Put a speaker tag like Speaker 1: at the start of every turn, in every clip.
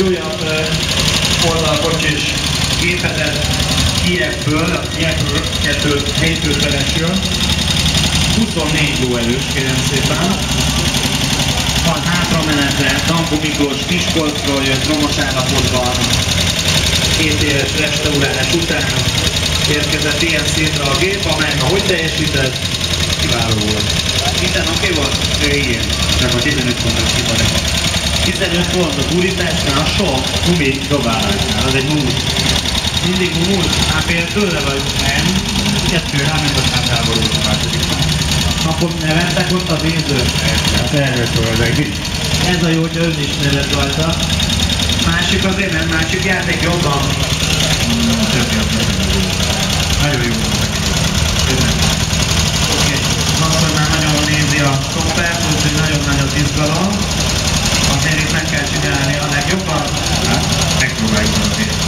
Speaker 1: újabb uh, oldalkocsis gépezet Kievből, a Kiev 2 helytőteles jön. 24 lóerős, kérem szépen. Van hátramenete, Dankó Miklós Miskolcról jött romos állapotban, két éves restaurálás után érkezett ilyen szintre a gép, amely ma hogy teljesített? Kiváló volt. Minden oké okay volt? Igen, nem a 15 pontos hiba 15 pont a gurításnál sok gumi dobálásnál, az egy múlt. Mindig múlt? Hát például tőle vagy? Nem. Kettő, ráment a hátáború a második. Akkor nevettek ott a nézők? Hát erről szól az egész. Ez a jó, hogy önismeret rajta. Másik azért nem, másik játék jobban. Nagyon jó. Oké, Masszor már nagyon nézi a szoftert, úgyhogy nagyon nagy az izgalom. Azért itt meg kell csinálni a legjobban. Hát, megpróbáljuk azért.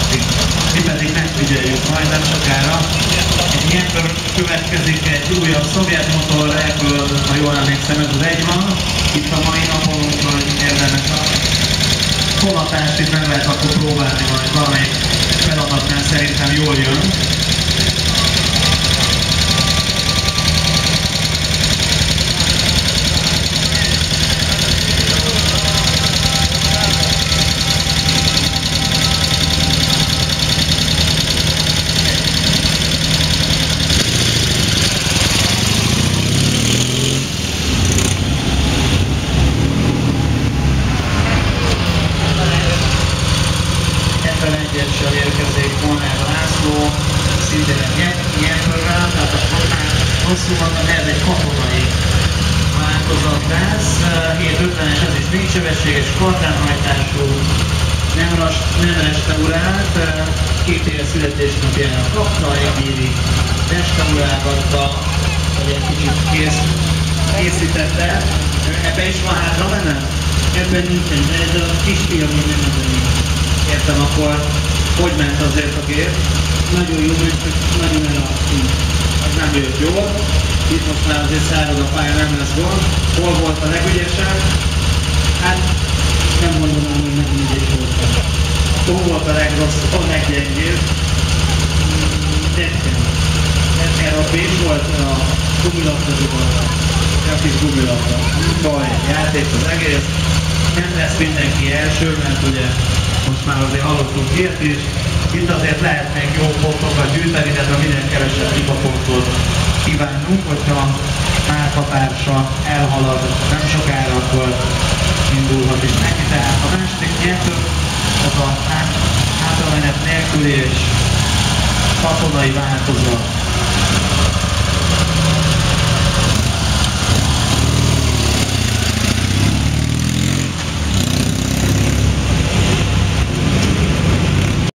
Speaker 1: Mi pedig megfigyeljük majd nem sokára. Ilyenkor következik egy újabb szovjet motor, ebből, ha jól emlékszem, ez az egy van. Itt a mai napon, hogy érdemes a tolatást itt meg lehet akkor próbálni majd valamelyik feladatnál szerintem jól jön. Érkezik Molnár László, szintén egy ilyen program, tehát a már hosszú mondom, ez egy katonai változat lesz. 750-es, ez is négysebességes, kardánhajtású, nem, rast, nem restaurált, két éve születésnapjára kapta, egy évig restaurálgatta, vagy egy kicsit kész, készítette. Ebben is van hátra benne?
Speaker 2: Ebben nincsen, de ez a kisfiam még nem ebben.
Speaker 1: Értem, akkor hogy ment azért a gép?
Speaker 2: Nagyon jó, mert csak nagyon elalszunk.
Speaker 1: Az nem jött jól. Itt most már azért szárad a pálya, nem lesz gond. Hol volt a legügyesebb?
Speaker 2: Hát nem mondanám, hogy nem ügyes voltam.
Speaker 1: Hol volt a legrosszabb, a leggyengébb?
Speaker 2: Tettem.
Speaker 1: Tettem a Bécs volt a
Speaker 2: Gumilabdazóban.
Speaker 1: a kis gumilabda. Baj, játék az egész. Nem lesz mindenki első, mert ugye most már azért hallottunk ilyet is. Itt azért lehet még jó pontokat gyűjteni, de ha minél kevesebb hibapontot kívánunk, hogyha Márka elhalad nem sokára, akkor indulhat is neki. Tehát a második nyertő az a hátramenet nélkül és katonai változat